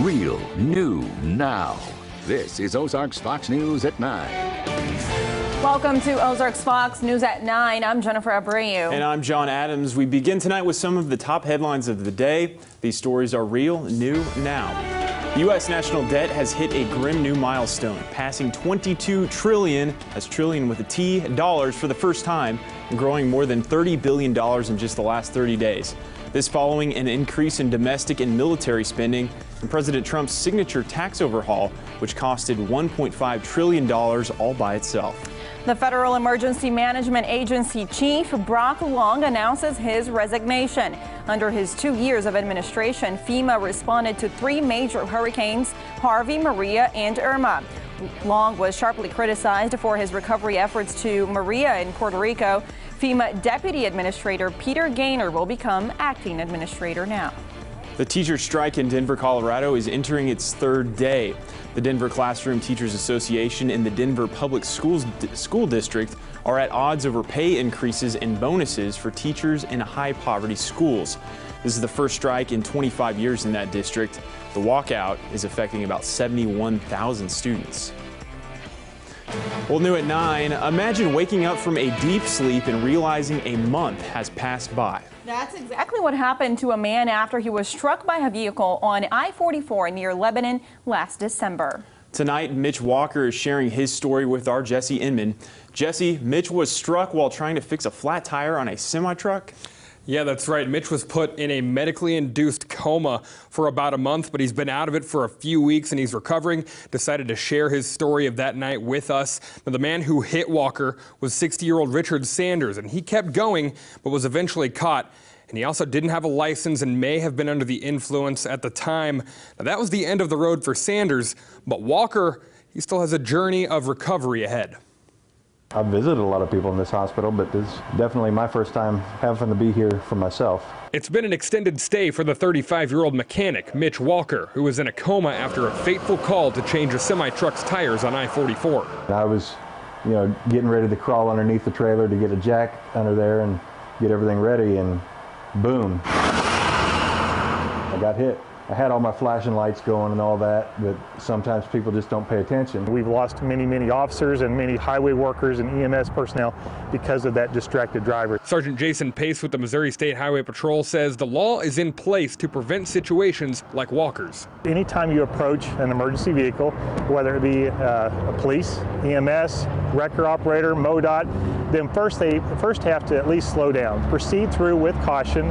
Real, new, now. This is Ozarks Fox News at 9. Welcome to Ozarks Fox News at 9. I'm Jennifer Abreu. And I'm John Adams. We begin tonight with some of the top headlines of the day. These stories are real, new, now. U.S. national debt has hit a grim new milestone, passing 22 trillion, that's trillion with a T, dollars for the first time, and growing more than $30 billion in just the last 30 days. This following an increase in domestic and military spending and President Trump's signature tax overhaul, which costed $1.5 trillion all by itself. The Federal Emergency Management Agency Chief Brock Long announces his resignation. Under his two years of administration, FEMA responded to three major hurricanes, Harvey, Maria, and Irma. Long was sharply criticized for his recovery efforts to Maria in Puerto Rico. FEMA Deputy Administrator Peter Gaynor will become acting administrator now. The teacher strike in Denver, Colorado is entering its third day. The Denver Classroom Teachers Association and the Denver Public Schools School District are at odds over pay increases and bonuses for teachers in high poverty schools. This is the first strike in 25 years in that district. The walkout is affecting about 71,000 students. Well, new at 9, imagine waking up from a deep sleep and realizing a month has passed by. That's exactly what happened to a man after he was struck by a vehicle on I-44 near Lebanon last December. Tonight, Mitch Walker is sharing his story with our Jesse Inman. Jesse, Mitch was struck while trying to fix a flat tire on a semi-truck. Yeah, that's right. Mitch was put in a medically induced coma for about a month, but he's been out of it for a few weeks and he's recovering. Decided to share his story of that night with us. Now, the man who hit Walker was 60 year old Richard Sanders, and he kept going, but was eventually caught. And he also didn't have a license and may have been under the influence at the time. Now, that was the end of the road for Sanders, but Walker, he still has a journey of recovery ahead. I've visited a lot of people in this hospital, but this is definitely my first time having to be here for myself. It's been an extended stay for the 35-year-old mechanic, Mitch Walker, who was in a coma after a fateful call to change a semi-truck's tires on I-44. I was, you know, getting ready to crawl underneath the trailer to get a jack under there and get everything ready, and boom, I got hit. I had all my flashing lights going and all that, but sometimes people just don't pay attention. We've lost many, many officers and many highway workers and EMS personnel because of that distracted driver. Sergeant Jason Pace with the Missouri State Highway Patrol says the law is in place to prevent situations like walkers. Anytime you approach an emergency vehicle, whether it be uh, a police, EMS, wrecker operator, MoDOT, then first they first have to at least slow down, proceed through with caution,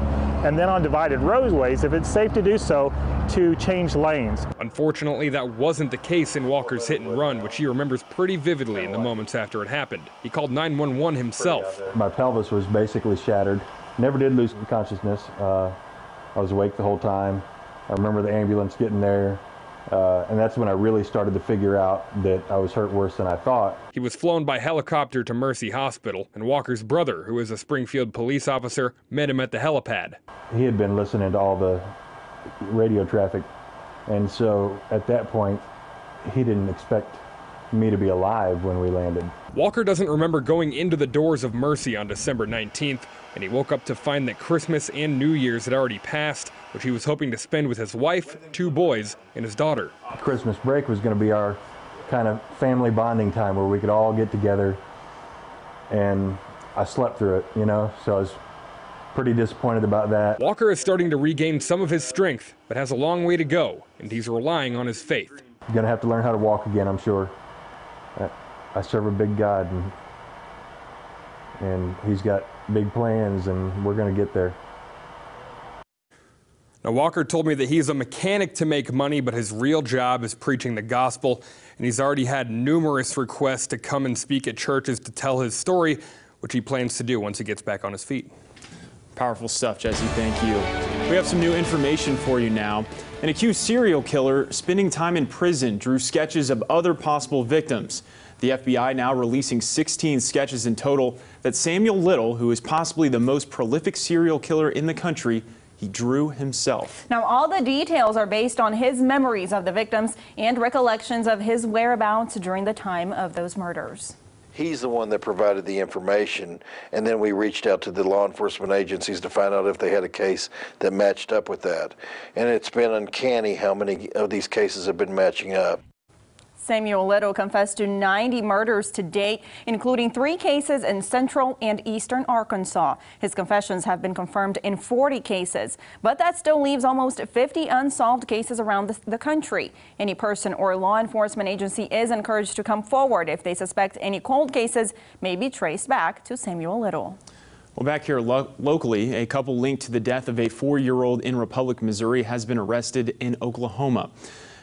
and then on divided roadways, if it's safe to do so, to change lanes. Unfortunately, that wasn't the case in Walker's hit and run, which he remembers pretty vividly in the moments after it happened. He called 911 himself. My pelvis was basically shattered. Never did lose consciousness. Uh, I was awake the whole time. I remember the ambulance getting there. Uh, and that's when I really started to figure out that I was hurt worse than I thought. He was flown by helicopter to Mercy Hospital, and Walker's brother, who is a Springfield police officer, met him at the helipad. He had been listening to all the radio traffic. And so at that point, he didn't expect me to be alive when we landed. Walker doesn't remember going into the doors of Mercy on December 19th, and he woke up to find that Christmas and New Year's had already passed, which he was hoping to spend with his wife, two boys, and his daughter. Christmas break was going to be our kind of family bonding time where we could all get together, and I slept through it, you know, so I was pretty disappointed about that. Walker is starting to regain some of his strength, but has a long way to go, and he's relying on his faith. Going to have to learn how to walk again, I'm sure. I serve a big God, and, and He's got big plans, and we're going to get there. Now, Walker told me that he's a mechanic to make money, but his real job is preaching the gospel. And he's already had numerous requests to come and speak at churches to tell his story, which he plans to do once he gets back on his feet. Powerful stuff, Jesse. Thank you. We have some new information for you now. An accused serial killer spending time in prison drew sketches of other possible victims. The FBI now releasing 16 sketches in total that Samuel Little, who is possibly the most prolific serial killer in the country, he drew himself. Now, all the details are based on his memories of the victims and recollections of his whereabouts during the time of those murders. He's the one that provided the information, and then we reached out to the law enforcement agencies to find out if they had a case that matched up with that. And it's been uncanny how many of these cases have been matching up. Samuel Little confessed to 90 murders to date, including three cases in central and eastern Arkansas. His confessions have been confirmed in 40 cases, but that still leaves almost 50 unsolved cases around the, country. Any person or law enforcement agency is encouraged to come forward if they suspect any cold cases may be traced back to Samuel Little. Well, back here lo locally, a couple linked to the death of a four-year-old in Republic, Missouri has been arrested in Oklahoma.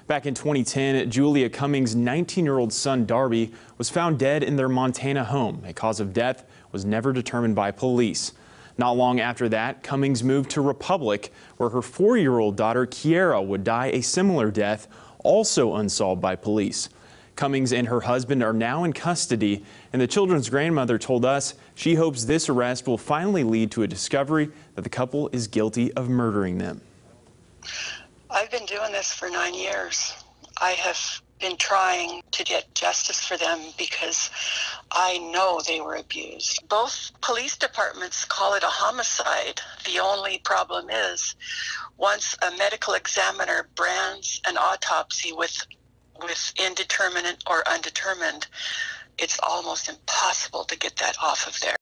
Back in 2010, Julia Cummings' 19-year-old son Darby was found dead in their Montana home. A cause of death was never determined by police. Not long after that, Cummings moved to Republic, where her four-year-old daughter Kiera would die a similar death, also unsolved by police. Cummings and her husband are now in custody, and the children's grandmother told us she hopes this arrest will finally lead to a discovery that the couple is guilty of murdering them. I've been doing this for nine years. I have been trying to get justice for them because I know they were abused. Both police departments call it a homicide. The only problem is once a medical examiner brands an autopsy with with indeterminate or undetermined, it's almost impossible to get that off of there.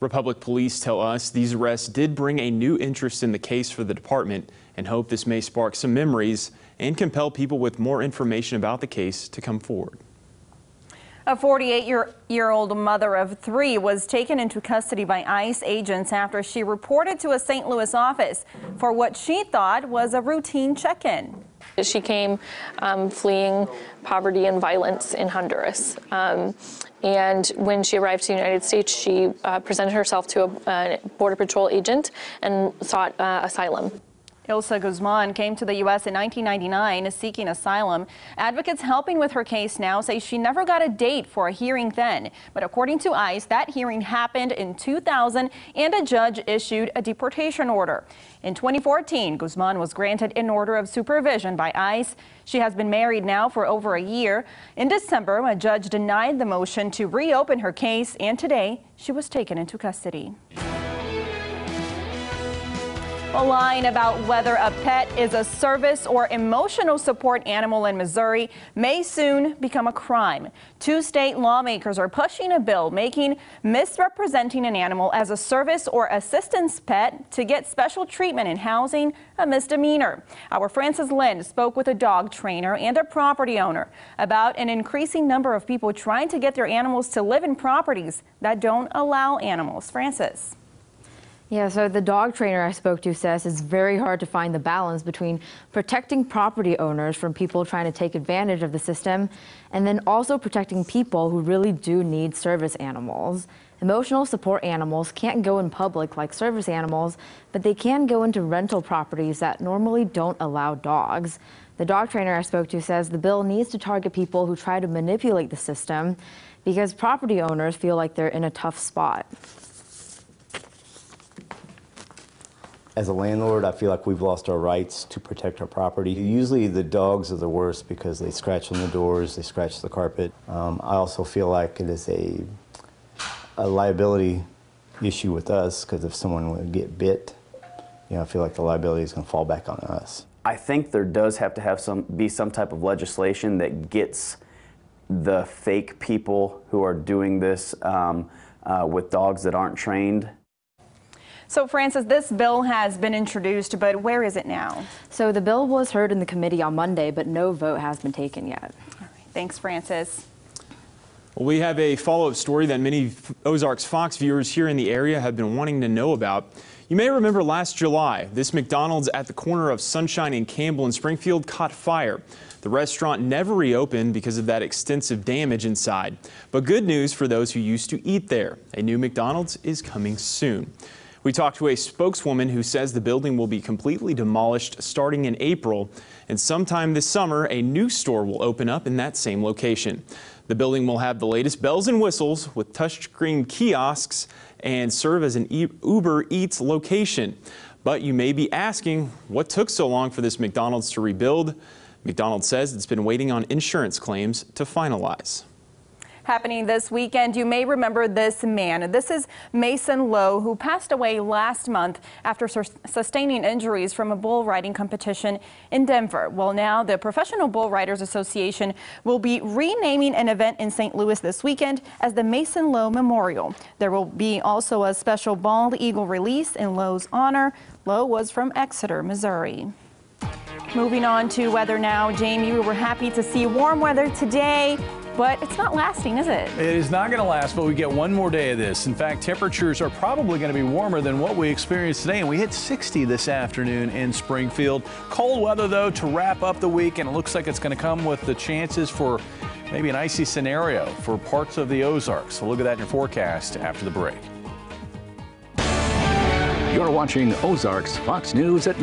Republic Police tell us these arrests did bring a new interest in the case for the department and hope this may spark some memories and compel people with more information about the case to come forward. A 48-year-old mother of three was taken into custody by ICE agents after she reported to a St. Louis office for what she thought was a routine check-in. She came um, fleeing poverty and violence in Honduras. Um, and when she arrived to the United States, she uh, presented herself to a, a, Border Patrol agent and sought uh, asylum. Ilsa Guzman came to the U.S. in 1999 seeking asylum. Advocates helping with her case now say she never got a date for a hearing then. But according to ICE, that hearing happened in 2000 and a judge issued a deportation order. In 2014, Guzman was granted an order of supervision by ICE. She has been married now for over a year. In December, a judge denied the motion to reopen her case, and today she was taken into custody. A line about whether a pet is a service or emotional support animal in Missouri may soon become a crime. Two state lawmakers are pushing a bill making misrepresenting an animal as a service or assistance pet to get special treatment in housing a misdemeanor. Our Francis Lynn spoke with a dog trainer and a property owner about an increasing number of people trying to get their animals to live in properties that don't allow animals. Francis. Yeah, so the dog trainer I spoke to says it's very hard to find the balance between protecting property owners from people trying to take advantage of the system and then also protecting people who really do need service animals. Emotional support animals can't go in public like service animals, but they can go into rental properties that normally don't allow dogs. The dog trainer I spoke to says the bill needs to target people who try to manipulate the system because property owners feel like they're in a tough spot. As a landlord, I feel like we've lost our rights to protect our property. Usually the dogs are the worst because they scratch on the doors, they scratch the carpet. Um, I also feel like it is a, a liability issue with us because if someone would get bit, you know, I feel like the liability is going to fall back on us. I think there does have to have some be some type of legislation that gets the fake people who are doing this um, uh, with dogs that aren't trained so, Francis, this bill has been introduced, but where is it now? So, the bill was heard in the committee on Monday, but no vote has been taken yet. Thanks, Francis. Well, we have a follow-up story that many Ozarks Fox viewers here in the area have been wanting to know about. You may remember last July, this McDonald's at the corner of Sunshine and Campbell in Springfield caught fire. The restaurant never reopened because of that extensive damage inside. But good news for those who used to eat there. A new McDonald's is coming soon. We talked to a spokeswoman who says the building will be completely demolished starting in April, and sometime this summer, a new store will open up in that same location. The building will have the latest bells and whistles with touchscreen kiosks and serve as an Uber Eats location. But you may be asking, what took so long for this McDonald's to rebuild? McDonald's says it's been waiting on insurance claims to finalize. Happening this weekend, you may remember this man. This is Mason Lowe, who passed away last month after sustaining injuries from a bull riding competition in Denver. Well, now the Professional Bull Riders Association will be renaming an event in St. Louis this weekend as the Mason Lowe Memorial. There will be also a special bald eagle release in Lowe's honor. Lowe was from Exeter, Missouri. Moving on to weather now. Jamie, we were happy to see warm weather today but it's not lasting, is it? It is not going to last, but we get one more day of this. In fact, temperatures are probably going to be warmer than what we experienced today, and we hit 60 this afternoon in Springfield. Cold weather, though, to wrap up the week, and it looks like it's going to come with the chances for maybe an icy scenario for parts of the Ozarks. So look at that in your forecast after the break. You're watching Ozarks Fox News at